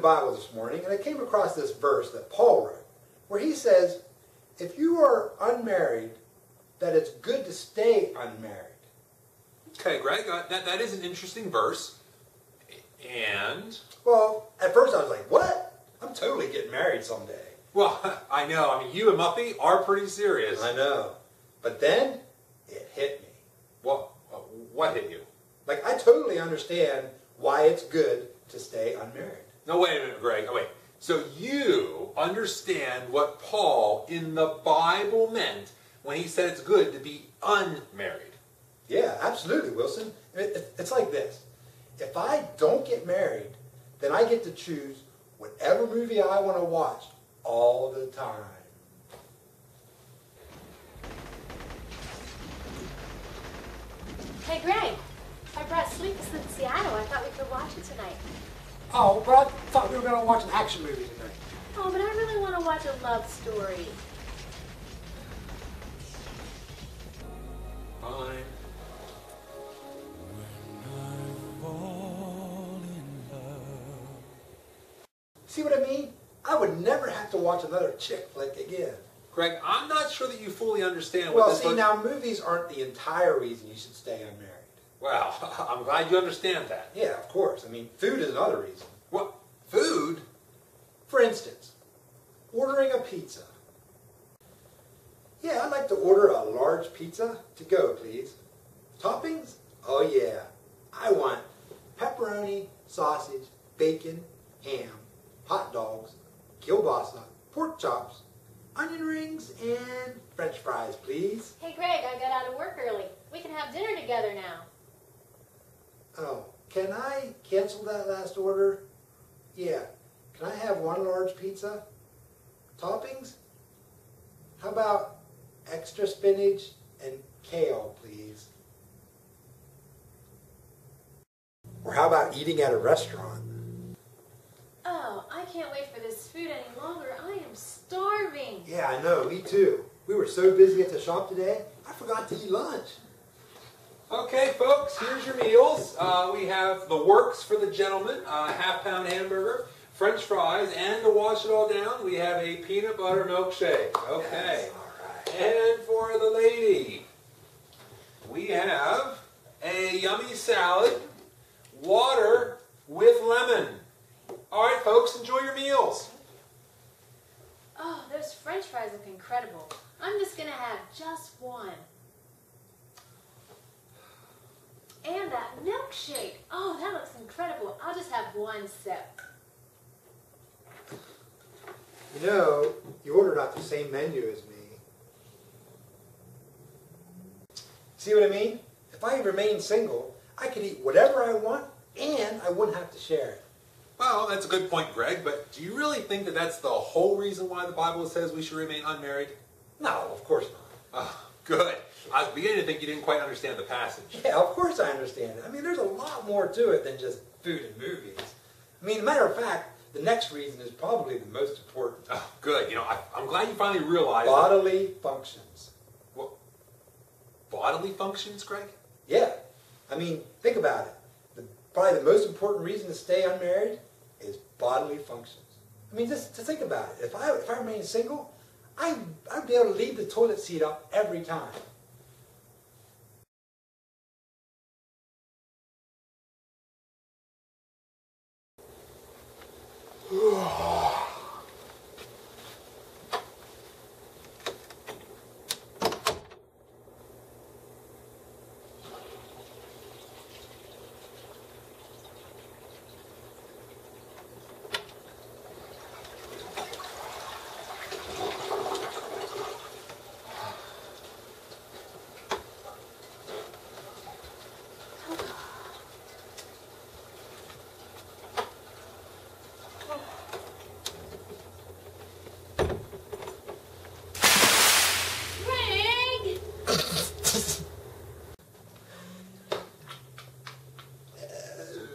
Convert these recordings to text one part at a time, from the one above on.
Bible this morning and I came across this verse that Paul wrote where he says, if you are unmarried, that it's good to stay unmarried. Okay, Greg, uh, that, that is an interesting verse. And, Well, at first I was like, what? I'm totally getting married someday. well, I know, I mean, you and Muffy are pretty serious. I know. But then it hit me. What, what hit you? Like, I totally understand why it's good to stay unmarried. No, wait a minute, Greg. Oh, wait. So you understand what Paul in the Bible meant when he said it's good to be unmarried. Yeah, absolutely, Wilson. It- it- It's like this. If I don't get married, then I get to choose whatever movie I want to watch all the time. Hey, Greg. I brought Sleepless in Seattle. I thought we could watch it tonight. Oh, but I thought we were going to watch an action movie tonight. Oh, but I really want to watch a love story. Fine. See what I mean? I would never have to watch another chick flick again. Greg, I'm not sure that you fully understand what Well, this see, book- now movies aren't the entire reason you should stay unmarried. Well, I'm glad you understand that. Yeah, of course. I mean, food is another reason. What? Food? For instance, ordering a pizza. Yeah, I'd like to order a large pizza to go, please. Toppings? Oh yeah. I want pepperoni, sausage, bacon, ham, hot dogs, kielbasa, pork chops, onion rings, and french fries, please. Hey, Greg, I got out of work early. We can have dinner together now. Oh, can I cancel that last order? Yeah. Can I have one large pizza? Toppings? How about extra spinach and kale, please? Or how about eating at a restaurant? Oh, I can't wait for this food any longer. I am starving. Yeah, I know, me too. We were so busy at the shop today, I forgot to eat lunch. Okay, folks, here's your meals. Uh, we have the works for the gentleman, uh, half pound hamburger, french fries, and to wash it all down, we have a peanut butter milkshake. Okay. Yes, all right. And for the lady, we have a yummy salad, water with lemon. All right, folks, enjoy your meals. Oh, those french fries look incredible. I'm just going to have just one. And that milkshake. Oh, that looks incredible. I'll just have one sip. You know, you ordered off the same menu as me. See what I mean? If I remained single, I could eat whatever I want and I wouldn't have to share it. Well, that's a good point, Greg, but do you really think that that's the whole reason why the Bible says we should remain unmarried? No, of course not. Oh, good. I was beginning to think you didn't quite understand the passage. Yeah, of course I understand it. I mean, there's a lot more to it than just food and movies. I mean, matter of fact, the next reason is probably the most important. Oh, good. You know, I, I'm glad you finally realized that- Bodily functions. what, bodily functions, Greg. Yeah. I mean, think about it. The, probably the most important reason to stay unmarried is bodily functions. I mean, just to think about it. If I if I remain single, I I'd be able to leave the toilet seat up every time. Greg!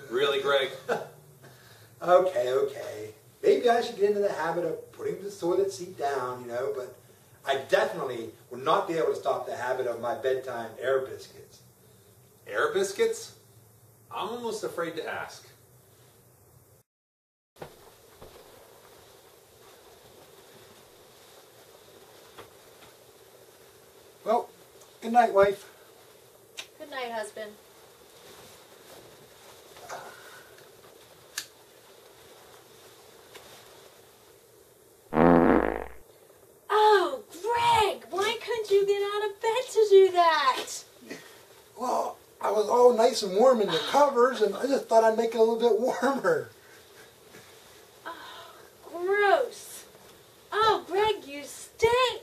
Really, Greg? okay, okay. Maybe I should get into the habit of putting the toilet seat down, you know, but I definitely will not be able to stop the habit of my bedtime air biscuits. Air biscuits? I'm almost afraid to ask. Well, good night, wife. Good night, husband. Was all nice and warm in the covers, and I just thought I'd make it a little bit warmer. Oh, gross. Oh, Greg, you stink.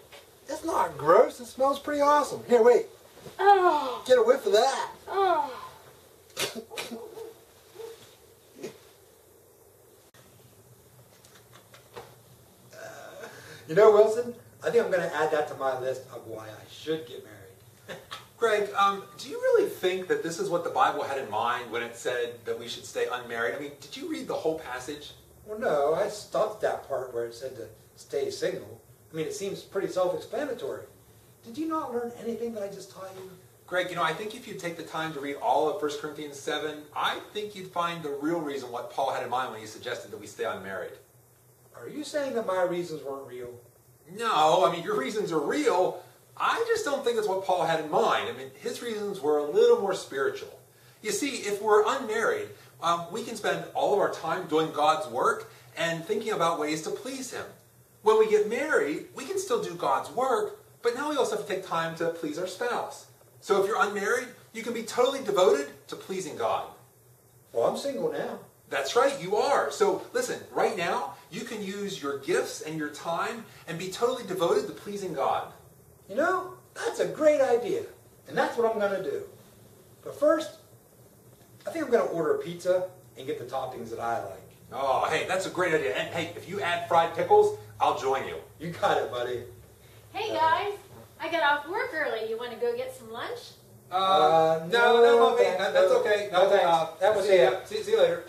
It's not gross. It smells pretty awesome. Here, wait. Oh, Get a whiff of that. oh. Uh, you know, Wilson, I think I'm going to add that to my list of why I should get married. Greg, um, do you really think that this is what the Bible had in mind when it said that we should stay unmarried? I mean, did you read the whole passage? Well, no, I stopped that part where it said to stay single. I mean, it seems pretty self-explanatory. Did you not learn anything that I just taught you? Greg, you know, I think if you take the time to read all of 1 Corinthians 7, I think you'd find the real reason what Paul had in mind when he suggested that we stay unmarried. Are you saying that my reasons weren't real? No, I mean, your reasons are real. I just don't think that's what Paul had in mind. I mean, his reasons were a little more spiritual. You see, if we're unmarried, um, we can spend all of our time doing God's work and thinking about ways to please Him. When we get married, we can still do God's work, but now we also have to take time to please our spouse. So if you're unmarried, you can be totally devoted to pleasing God. Well, I'm single now. That's right, you are. So listen, right now, you can use your gifts and your time and be totally devoted to pleasing God. You know, that's a great idea. And that's what I'm going to do. But first, I think I'm going to order a pizza and get the toppings that I like. Oh, hey, that's a great idea. And hey, if you add fried pickles, I'll join you. You got it, buddy. Hey, guys. I got off work early. You want to go get some lunch? Uh, no, no, no, okay, thanks. that- that's No, okay. no, thanks. uh, That was see, it. ya. see, see you later.